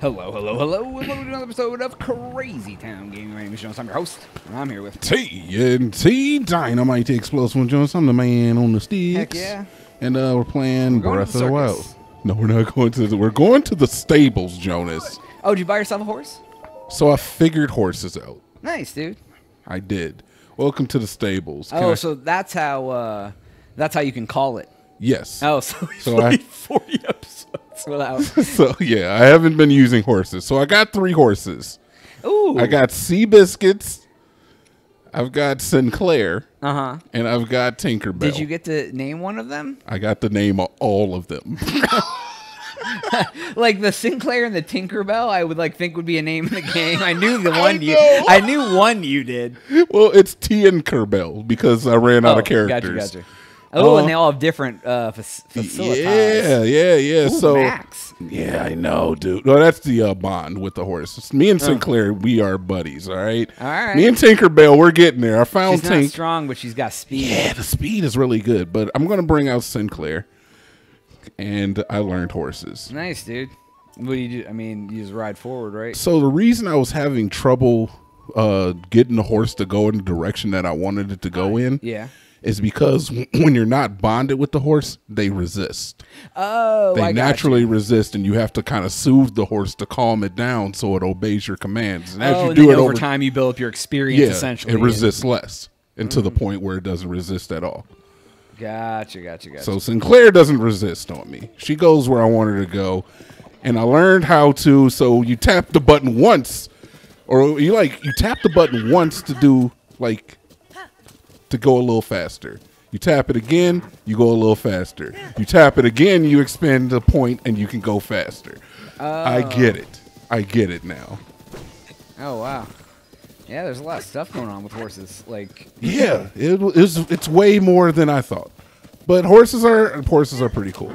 Hello, hello, hello, and welcome to another episode of Crazy Town Gaming. My name is Jonas. I'm your host, and I'm here with. TNT Dinomight Explosive Jones. I'm the man on the sticks. Heck yeah. And uh, we're playing We're Breath of the Wild. No, we're not going to. The, we're going to the stables, Jonas. Oh, did you buy yourself a horse? So I figured horses out. Nice, dude. I did. Welcome to the stables. Can Oh, I- so that's how. uh That's how you can call it. yes. Oh, so So I- 40 episodes. So yeah, I haven't been using horses. So I got three horses. Ooh. I got Sea Biscuits. I've got Sinclair, Uh huh. and I've got Tinkerbell. Did you get to name one of them? I got the name of all of them. Like the Sinclair and the Tinkerbell, I would like think would be a name in the game. I knew the one you. I knew one you did. well, it's Tinkerbell because I ran out Oh, of characters. Gotcha, gotcha. Oh, and they all have different uh, facilities. Yeah, yeah, yeah. Ooh, so Max. yeah, I know, dude. No, that's the uh, bond with the horse. It's me and Sinclair, we are buddies. All right. All right. Me and Tinkerbell, we're getting there. I found She's not Tink. strong, but she's got speed. Yeah, the speed is really good, but I'm gonna bring out Sinclair, and I learned horses. Nice, dude. What do you do? I mean, you just ride forward, right? So the reason I was having trouble uh, getting the horse to go in the direction that I wanted it to go in Yeah. Is because when you're not bonded with the horse, they resist. Oh, They I naturally resist, and you have to kind of soothe the horse to calm it down so it obeys your commands. And as Oh, you do it over over time, you build up your experience. yeah, essentially, it and- resists less, and to Mm. the point where it doesn't resist at all. Gotcha, gotcha, gotcha. So Sinclair doesn't resist on me. She goes where I want her to go, and I learned how to. So you tap the button once, or you like you tap the button once to do like to go a little faster. You tap it again, you go a little faster. You tap it again, you expand the point, and you can go faster. I oh. get it. I get it now. oh wow. Yeah, there's a lot of stuff going on with horses. Like, Yeah, it is. It's way more than I thought. But horses are horses are pretty cool.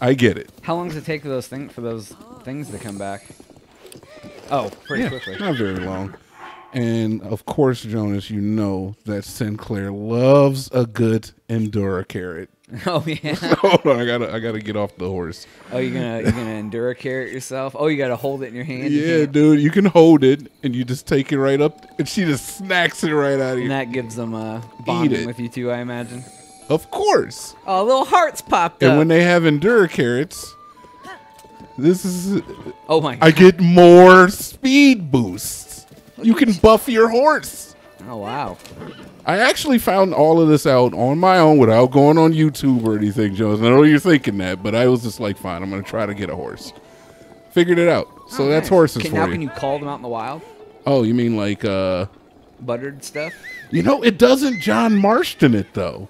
I get it. how long does it take for those things for those things to come back? Oh, pretty Yeah, quickly. not very long. And of course, Jonas, you know that Sinclair loves a good Endura carrot. Oh yeah. Hold on, I gotta, I gotta get off the horse. Oh, you're gonna you're gonna endure carrot yourself. Oh, you gotta hold it in your hand. Yeah, can't- dude, you can hold it and you just take it right up, and she just snacks it right out of you. And that gives them uh, bonding with you too, I imagine. Of course. Oh, little hearts popped And up. when they have Endura carrots, this is oh my. God. I get more speed boosts. You can buff your horse. oh wow. I actually found all of this out on my own without going on YouTube or anything, Jones. I know you're thinking that, but I was just like, fine, I'm going to try to get a horse. Figured it out. So Oh, that's nice. horses Can, for now you. can you call them out in the wild? Oh, you mean like, uh, Buttered stuff. you know, it doesn't John Marston it though.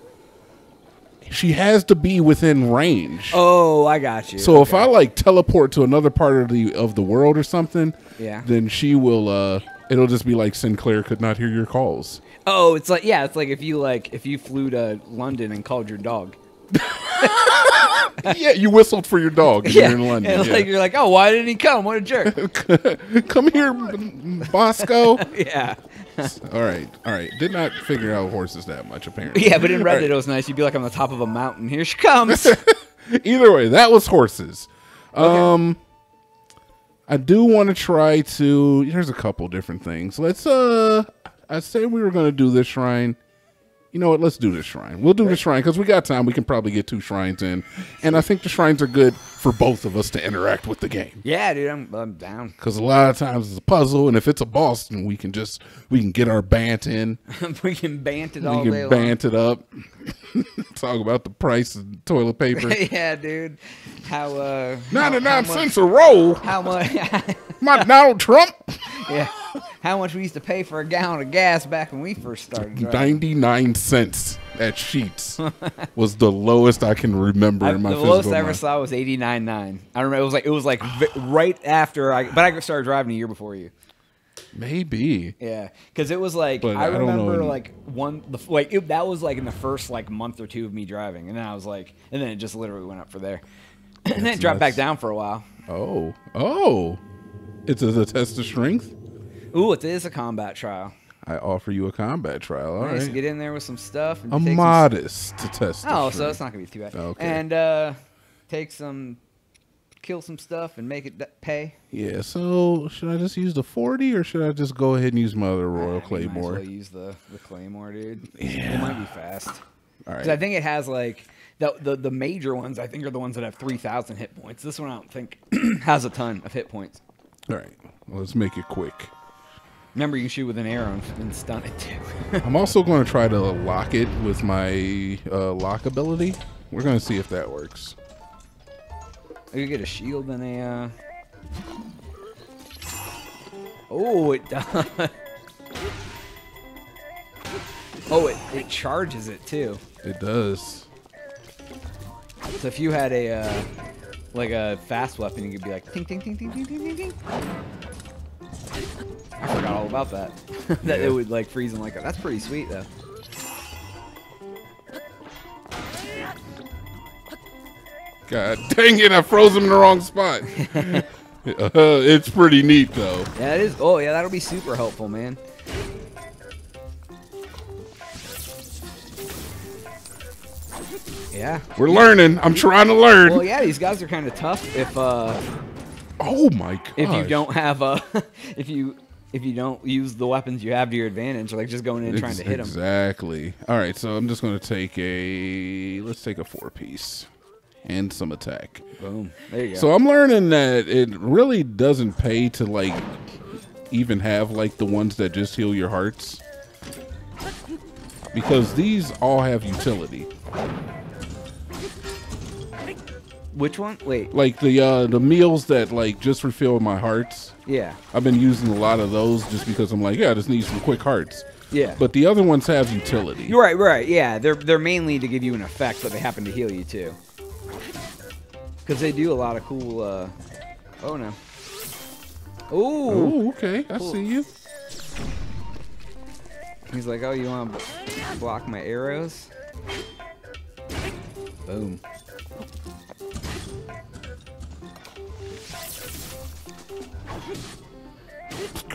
She has to be within range. Oh, I got you. So if I like teleport to another part of the of the world or something, Yeah. then she will. uh It'll just be like Sinclair could not hear your calls. Oh, it's like yeah, it's like if you like if you flew to London and called your dog. yeah, you whistled for your dog. And Yeah. you're in London. And yeah. like you're like, oh, why didn't he come? What a jerk. Come here, Bosco. yeah. all right, all right. Did not figure out horses that much apparently. Yeah, but in Reddit right. it was nice. You'd be like on the top of a mountain. Here she comes. Either way, that was horses. Um, I do want to try to. Here's a couple different things. Let's. Uh, I said we were going to do this shrine. You know what? Let's do this shrine. We'll do the shrine because we got time. We can probably get two shrines in, and I think the shrines are good for both of us to interact with the game. yeah, dude, I'm I'm down. Because a lot of times it's a puzzle, and if it's a boss, then we can just we can get our bant in. we can bant it We all day can long. bant it up. Talk about the price of toilet paper. yeah, dude. How uh ninety nine how, how nine much- cents a roll. How much? My Donald Trump. yeah. How much we used to pay for a gallon of gas back when we first started. driving. Ninety nine cents at Sheetz was the lowest I can remember I, in my the lowest I ever mind. saw was eighty nine nine. I remember it was like it was like right after I, but I started driving a year before you. Maybe. Yeah, because it was like But I I remember know. like one the like it, that was like in the first like month or two of me driving, and then I was like, and then it just literally went up for there, and then it dropped back down for a while. Oh. Oh. It's a, a test of strength. Ooh, it is a combat trial. I offer you a combat trial. All nice. right. Get in there with some stuff. And A take some modest to test. Oh, so it's not gonna be too bad. Okay. And uh, take some kill some stuff and make it pay. Yeah, so should I just use the 40 or should I just go ahead and use my other Royal You might as Claymore? well use the the claymore, dude. Yeah. It might be fast. All 'Cause I think it has like the, the the major ones. I think are the ones that have three thousand hit points. This one I don't think has a ton of hit points. All right. Well, let's make it quick. Remember, you shoot with an arrow and, and stun it too. I'm also going to try to lock it with my uh, lock ability. We're going to see if that works. you get a shield and a. Uh... Oh, it does. Oh, it, it charges it too. It does. So if you had a uh, like a fast weapon, you could be like ting ting ting ting ting ting ting ting. I forgot all about that. that Yeah. it would like freeze them like that. That's pretty sweet though. God dang it, I froze him in the wrong spot. uh, it's pretty neat, though. Yeah, it is. Oh yeah, that'll be super helpful, man. Yeah. We're learning. I'm trying to learn. Well, yeah, these guys are kind of tough if uh oh my god. if you don't have a if you if you don't use the weapons you have to your advantage, like just going in and trying to hit them. Exactly. All right, so I'm just going to take a let's take a four piece and some attack. Boom. There you go. So I'm learning that it really doesn't pay to like even have like the ones that just heal your hearts. Because these all have utility. Which one? Wait. Like the uh the meals that like just refill my hearts. Yeah. I've been using a lot of those just because I'm like, yeah, I just need some quick hearts. Yeah. But the other ones have utility. You're right, right. Yeah, they're they're mainly to give you an effect, but they happen to heal you too. Because they do a lot of cool. uh Oh no. Ooh. Oh, okay. I see you. He's like, oh, you want to block my arrows? Boom.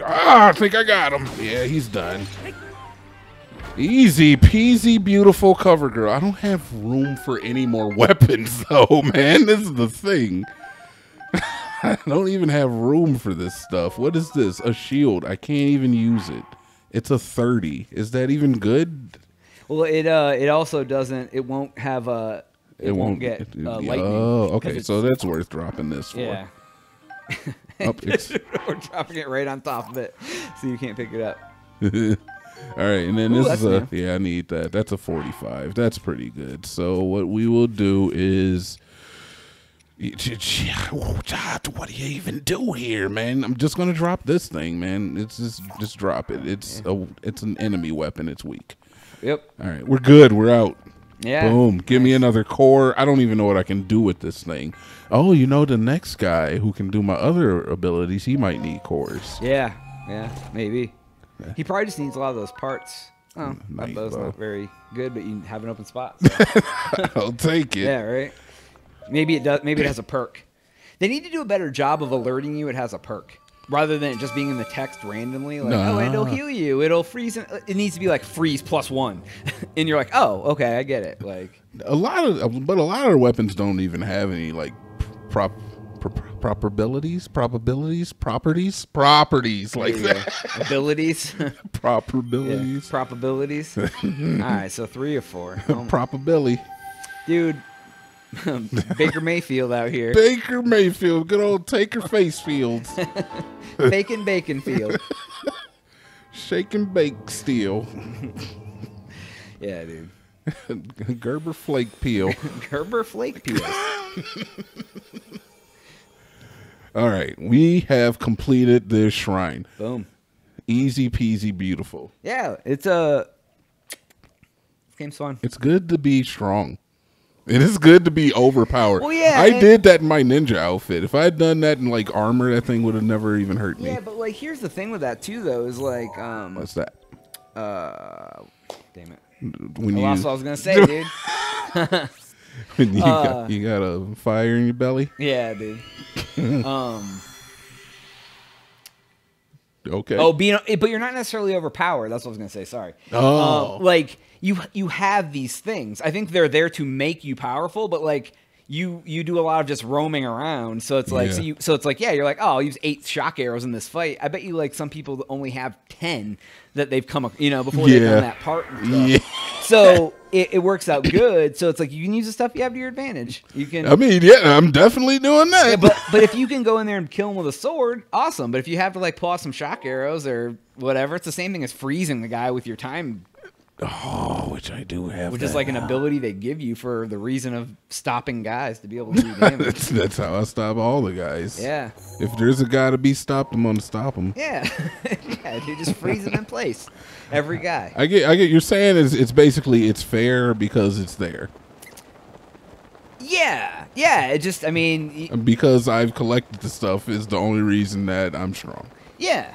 Ah, I think I got him. Yeah, he's done. Easy peasy, beautiful cover girl. I don't have room for any more weapons, though, man. This is the thing. I don't even have room for this stuff. What is this? A shield. I can't even use it. It's a 30. Is that even good? Well, it uh, it also doesn't. It won't have a. it, won't, get it- uh, lightning. Oh, okay. So that's worth dropping this for. yeah, Oh, it's- we're dropping it right on top of it, so you can't pick it up. All right, and then Ooh, this is a that's yeah. I need that. That's a forty-five. That's pretty good. So what we will do is, what do you even do here, man? I'm just gonna drop this thing, man. It's just just drop it. It's a it's an enemy weapon. It's weak. Yep. All right, we're good. We're out. Yeah. Boom. Give me another core. I don't even know what I can do with this thing. Oh, you know the next guy who can do my other abilities, he might need cores. Yeah. Yeah. Maybe. He probably just needs a lot of those parts. Oh, mm, my bow's bow. not very good, but you have an open spot. so- I'll take it. Yeah, right. Maybe it does. Maybe it has a perk. They need to do a better job of alerting you it has a perk, rather than it just being in the text randomly. Like, oh, it'll heal you. It'll freeze. It needs to be like freeze plus one, and you're like, oh, okay, I get it. Like, a lot of but a lot of weapons don't even have any like prop pro- probabilities probabilities properties properties like that abilities, yeah. probabilities probabilities. All right, so three or four, probability dude. Baker Mayfield out here, baker mayfield good old taker face fields bacon bacon field. shake and bake steel Yeah, dude. gerber flake peel Gerber flake peels. All right we have completed this shrine Boom. easy peasy beautiful Yeah, it's a. game's fun. It's good to be strong. It is good to be overpowered. Well, yeah, I did that in my ninja outfit. If I had done that in like armor, that thing would have never even hurt me. Yeah, but like here's the thing with that too, though, is like, um, What's that? uh, damn it, When I you, lost what I was gonna say, dude. when you, uh, got, you got a fire in your belly. Yeah, dude. um, Okay. oh, being, but you're not necessarily overpowered. That's what I was gonna say. Sorry. Oh. Um, like you, you have these things. I think they're there to make you powerful, but like you you do a lot of just roaming around. So it's like so you so it's like yeah, you're like oh, I'll use eight shock arrows in this fight. I bet you like some people only have ten that they've come up you know before they've done that part. Yeah. So it, it works out good. So it's like you can use the stuff you have to your advantage. You can. I mean, yeah, I'm definitely doing that. Yeah, but but if you can go in there and kill him with a sword, awesome. But if you have to like pull out some shock arrows or whatever, it's the same thing as freezing the guy with your time, oh, which I do have. which is like an ability they give you for the reason of stopping guys to be able to do damage. that's, that's how I stop all the guys. yeah, If there's a guy to be stopped, I'm gonna stop him. yeah, yeah. Dude, just freeze him in place. Every guy. I get, I get. You're saying is it's basically it's fair because it's there. Yeah, yeah. It just, I mean, Because I've collected the stuff is the only reason that I'm strong. Yeah,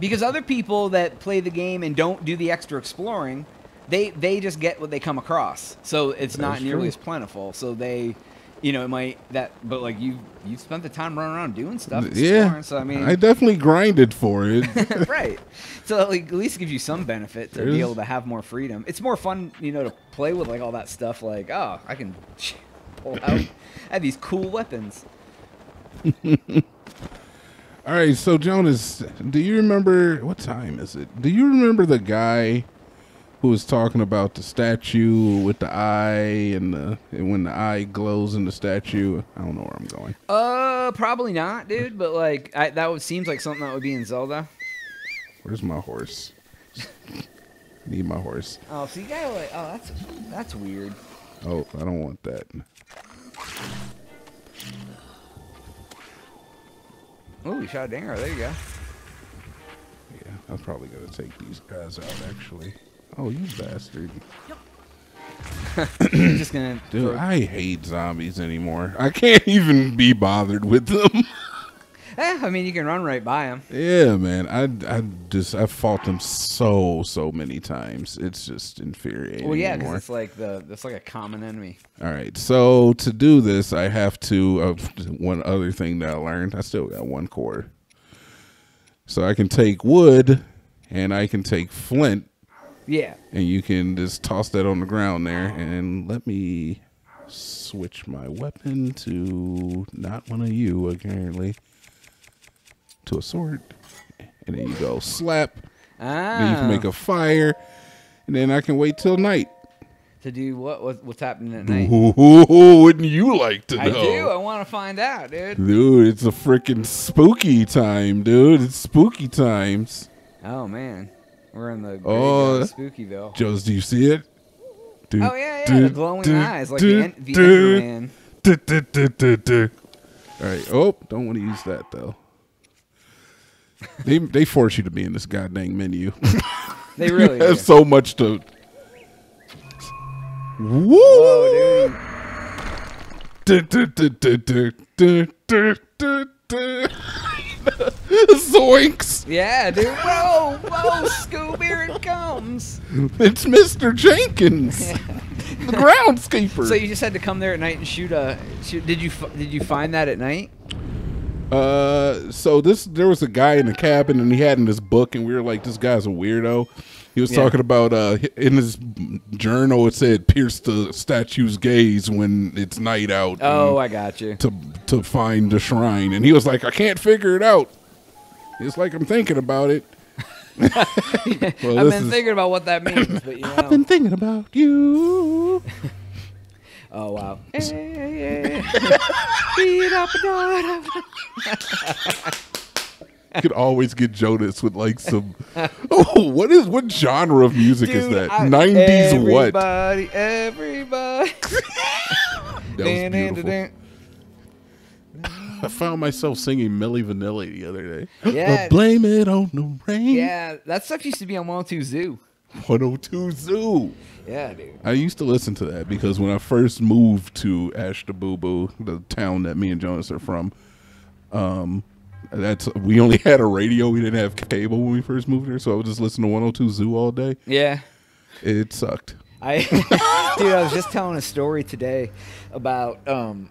because other people that play the game and don't do the extra exploring, they they just get what they come across. So it's not nearly true. as plentiful. So they, you know, it might that. But like you, you spent the time running around doing stuff. Yeah. So I mean, I definitely grinded for it. right. So like, at least it gives you some benefit to be able to have more freedom. It's more fun, you know, to play with like all that stuff. Like, oh, I can pull out. I have these cool weapons. All right, so Jonas, do you remember what time is it? Do you remember the guy who was talking about the statue with the eye and the and when the eye glows in the statue? I don't know where I'm going. Uh, probably not, dude. But like, I, that would seems like something that would be in Zelda. Where's my horse? Need my horse. Oh, so you gotta like, oh, that's that's weird. Oh, I don't want that. Oh, you shot a dinger. There you go. Yeah, I'm probably gonna take these guys out actually. Oh, you bastard. I'm just gonna. Dude, throw- I hate zombies anymore. I can't even be bothered with them. Eh, I mean, you can run right by them. Yeah, man. I, I just I've fought them so so many times. It's just infuriating. Well, yeah, because it's like the that's like a common enemy. All right. So to do this, I have to. Uh, one other thing that I learned, I still got one core. So I can take wood, and I can take flint, Yeah. and you can just toss that on the ground there. And let me switch my weapon to not one of you, apparently, to a sword. And then you go slap. Ah. Then you can make a fire, and then I can wait till night. to do what? what what's happening at night? Ooh, wouldn't you like to know? I do. I want to find out, dude. Dude, it's a freaking spooky time, dude. It's spooky times. Oh man, we're in the Oh. Spookyville. Joes, do you see it? Dude, Oh yeah, yeah, the glowing eyes, like the, en- the du. All right. Oh, don't want to use that though. they they force you to be in this goddamn menu. They really do. There's so much to. Woo! Oh, dude. Du- du- du- Zoinks! Yeah, dude. Whoa, whoa, Scoob, here it comes. It's Mr. Jenkins, the groundskeeper. So you just had to come there at night and shoot a. Shoot, did you did you find that at night? Uh, so this there was a guy in the cabin, and he had in his book, and we were like, "This guy's a weirdo." He was Yeah. talking about uh in his journal. It said, "Pierce the statue's gaze when it's night out." Oh, I got you. to to find the shrine, and he was like, "I can't figure it out." It's like I'm thinking about it. Well, I've been is- thinking about what that means, but you I've been thinking about you. Oh wow. Hey, hey. Beat up a dog. I could always get Jonas with like some. Oh, what is what genre of music is that? Nineties what? Everybody, everybody. That was beautiful. I found myself singing Milli Vanilli the other day. Yeah. But blame it on the rain. Yeah, that stuff used to be on 102 Zoo. 102 Zoo. Yeah, dude. I used to listen to that because when I first moved to Ashtaboo, the town that me and Jonas are from, um, that's we only had a radio. We didn't have cable when we first moved here, so I would just listen to 102 Zoo all day. Yeah. It sucked. I dude, I was just telling a story today about um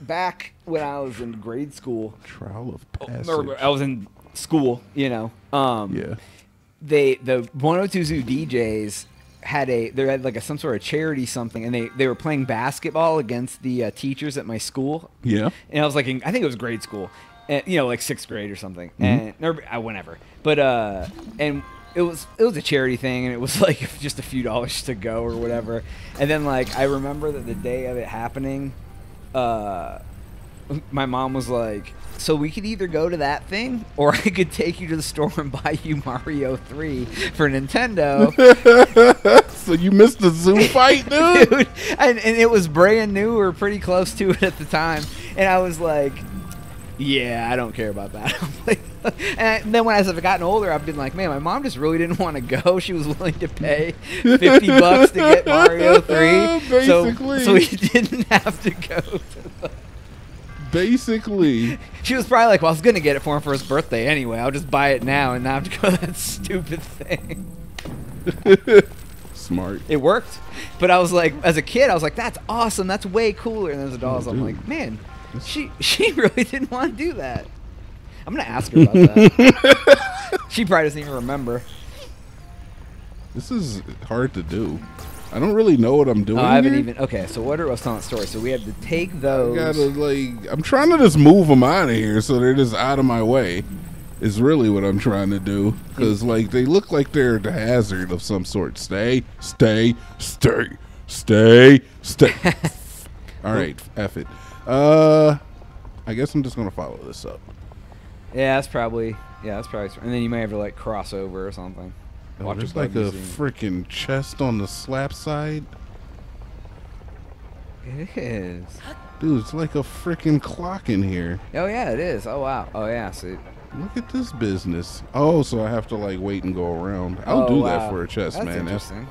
back when I was in grade school. Trial of passage. I was in school, you know. Um Yeah. they the 102 Zoo DJs had a they had like a some sort of charity something, and they they were playing basketball against the uh, teachers at my school. Yeah. and I was like, in, I think it was grade school, and, you know, like sixth grade or something, Mm-hmm. and or uh, whenever. But uh, and it was it was a charity thing, and it was like just a few dollars to go or whatever. And then like I remember that the day of it happening, uh, my mom was like. So we could either go to that thing, or I could take you to the store and buy you Mario Three for Nintendo. So you missed the zoo fight, dude? dude. And, and it was brand new or pretty close to it at the time. And I was like, yeah, I don't care about that. Like- and then when as I've gotten older, I've been like, man, my mom just really didn't want to go. She was willing to pay 50 bucks to get Mario 3. So, Basically. so we didn't have to go to the Basically. she was probably like, well, I was going to get it for him for his birthday anyway. I'll just buy it now and not have to go to that stupid thing. Smart. it worked. But I was like, as a kid, I was like, that's awesome. That's way cooler. And as an adult, Oh, I'm like, man, she she really didn't want to do that. I'm gonna ask her about that. she probably doesn't even remember. This is hard to do. I don't really know what I'm doing. Oh, I haven't here. even. Okay, so what are the story? So we have to take those. I gotta like. I'm trying to just move them out of here so they're just out of my way. Is really what I'm trying to do hmm. because like they look like they're the hazard of some sort. Stay, stay, stay, stay, stay. All right, F it. Uh, I guess I'm just gonna follow this up. yeah, that's probably. Yeah, that's probably. And then you may have to like cross over or something. Oh, Watch there's like a freaking chest on the slap side. It is. Dude, it's like a freaking clock in here. Oh yeah, it is. Oh wow. Oh yeah. So. Look at this business. Oh, so I have to like wait and go around. I'll oh, do wow. that for a chest, that's man. That's- Interesting.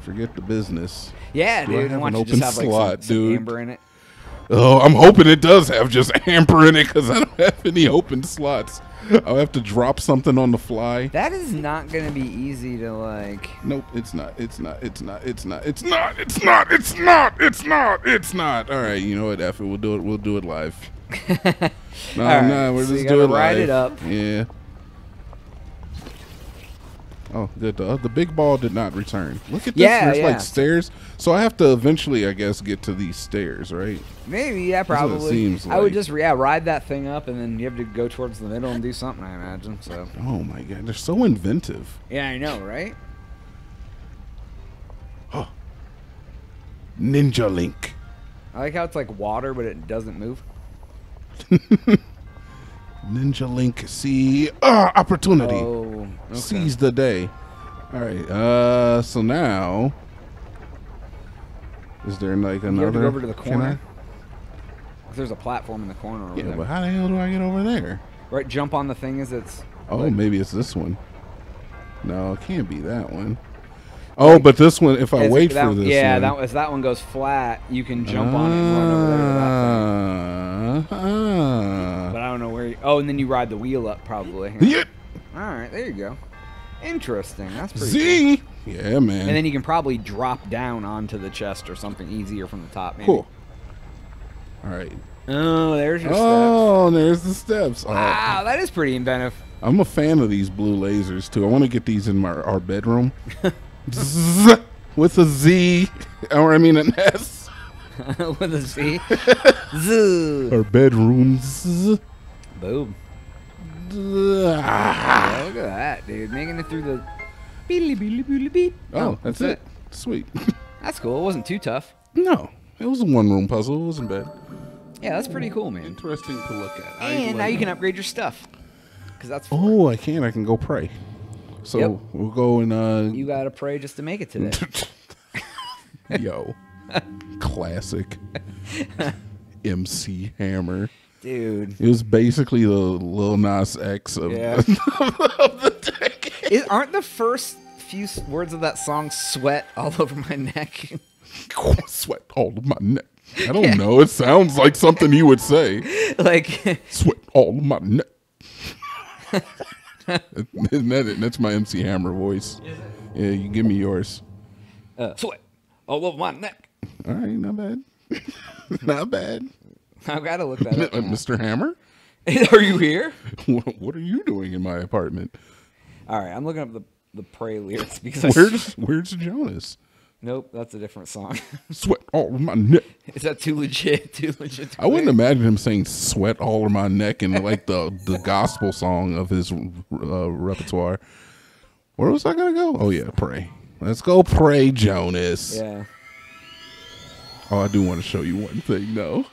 forget the business. Yeah, Do I have an open have like slot, some, some dude? amber in it? Oh, I'm hoping it does have just amber in it because I don't have any open slots. I'll have to drop something on the fly. That is not gonna be easy to like. Nope, it's not. It's not. It's not. It's not. It's not. It's not. It's not. It's not. It's not. All right, you know what? F it. We'll do it. We'll do it live. No, right, no, we're so just doing live. it up. Yeah. Oh, good. The, the big ball did not return. Look at this. Yeah, There's yeah. like stairs. So I have to eventually, I guess, get to these stairs, right? Maybe yeah, probably. seems I would just yeah ride that thing up, and then you have to go towards the middle and do something. I imagine. So Oh my god, they're so inventive. yeah, I know, right? Oh. Ninja Link. I like how it's like water, but it doesn't move. Ninja Link. See, ah, opportunity. Oh, okay. Seize the day. All right. Uh, so now, is there like another? go over to the corner. There's a platform in the corner. Yeah, there. but how the hell do I get over there? right, jump on the thing as it's. Oh, like- maybe it's this one. No, it can't be that one. Oh, but this one. If I wait that- for this, Yeah, one, that as that one goes flat, you can jump on it and run over there to that thing. Ah. But I don't know where. You, oh, and then you ride the wheel up probably. Yeah. All right, there you go. Interesting. That's pretty. Z. Yeah, man. And then you can probably drop down onto the chest or something easier from the top. Maybe. cool. All right. Oh, there's your oh, steps. Oh, there's the steps. Oh, Wow, that is pretty inventive. I'm a fan of these blue lasers too. I want to get these in my our bedroom. Zzz, with a Z, or I mean an S. With a Z. Zoo. Our bedrooms. Boom. Yeah, look at that, dude. Making it through the. Beedly, beedly, beedly, beed. Oh, that's it. Sweet. That's cool. It wasn't too tough. no, it was a one room puzzle. It wasn't bad. Yeah, that's pretty cool, man. Interesting to look at. And now you can upgrade your stuff. Because that's. Oh, I can. I can go pray. So Yep. we'll go and uh, You gotta pray just to make it today. yo, classic MC Hammer. Dude. It was basically the Lil Nas X of, Yeah. of the decade. Is, aren't the first few words of that song sweat all over my neck? Sweat all of my neck. I don't know. It sounds like something he would say. like, Sweat all my neck. Isn't that it? That's my MC Hammer voice. Yeah, you give me yours. uh, sweat all over my neck. All right, not bad. not bad. I've got to look that up. Mr. Hammer, Are you here? what what are you doing in my apartment? All right, I'm looking up the the Pray lyrics because Where's Where's Jonas? nope, that's a different song. Sweat all over my neck. Is that too legit? Too legit. to I wouldn't imagine him saying "sweat all over my neck" in like the the gospel song of his uh, repertoire. Where was I gonna go? Oh yeah, pray. Let's go pray, Jonas. Yeah. Oh, I do want to show you one thing, though.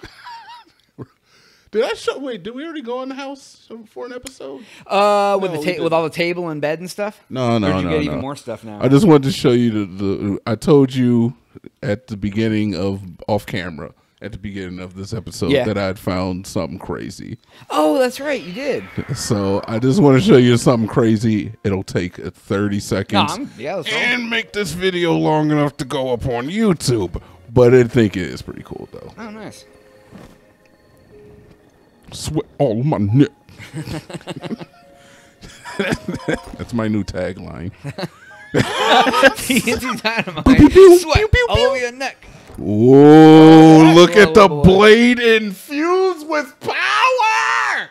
Did I show? Wait, did we already go in the house for an episode? Uh, with No, the we ta- with all the table and bed and stuff. No, no, or did you no, get no. even more stuff now? I just wanted to show you the, the. I told you at the beginning of off camera at the beginning of this episode Yeah. that I'd found something crazy. oh, that's right, you did. So I just want to show you something crazy. It'll take uh, 30 seconds I'm, yeah, that's all. and make this video long enough to go up on YouTube. But I think it is pretty cool though. Oh, nice. Sweat all my neck. That's my new tagline. TNT Dinomight. pew, pew, Sweat pew, all over your neck. Whoa, look at the blade infused with power.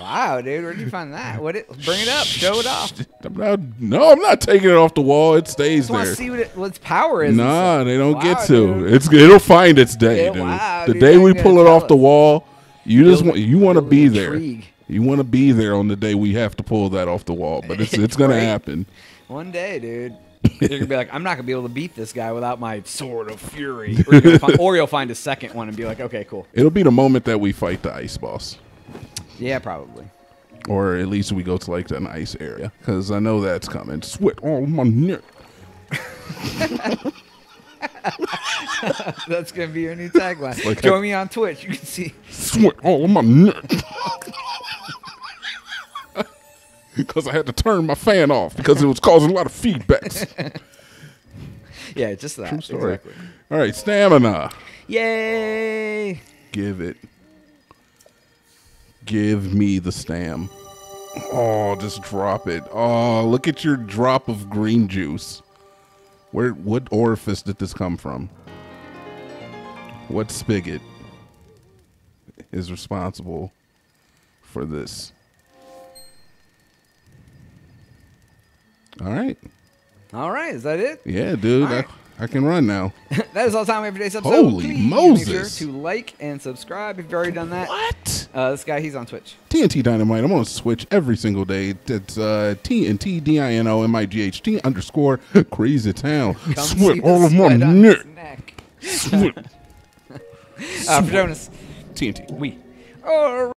Wow, dude, where'd you find that? What? It, bring it up. Show it off. I'm not, no, I'm not taking it off the wall. It stays I want to see what, it, what its power is. Nah, they don't Wow, get to. dude. It's it'll find its day, Yeah, dude. wow, the dude, day we pull it off the wall, you just want you want to be there. intrigue. You want to be there on the day we have to pull that off the wall, but it's it's gonna happen. One day, dude. You're gonna be like, I'm not gonna be able to beat this guy without my sword of fury. Or, you'll find, or you'll find a second one and be like, okay, cool. It'll be the moment that we fight the ice boss, Yeah, probably. or at least we go to like an ice area, because I know that's coming. Sweat on my neck. That's gonna be your new tagline. Like Join me on Twitch. You can see. Sweat all oh, on my neck. Because I had to turn my fan off because it was causing a lot of feedbacks. Yeah, just that. True Story. Exactly. All right, stamina. Yay! Give it. Give me the stam. Oh, just drop it. Oh, look at your drop of green juice. Where what orifice did this come from? What spigot is responsible for this? All right. All right, is that it? Yeah, dude. Right. I, I can run now. that is all time we have for today's episode. Holy Please Moses. Make sure to like and subscribe if you've already done that. What? Uh, this guy, he's on Twitch. TNT Dinomight. I'm on Switch every single day. It's uh, TNT D I N O M I G H T underscore Crazy Town. Come Sweat all of my sweat on his neck. neck. Sweat. Uh, for Jonas, TNT. we. are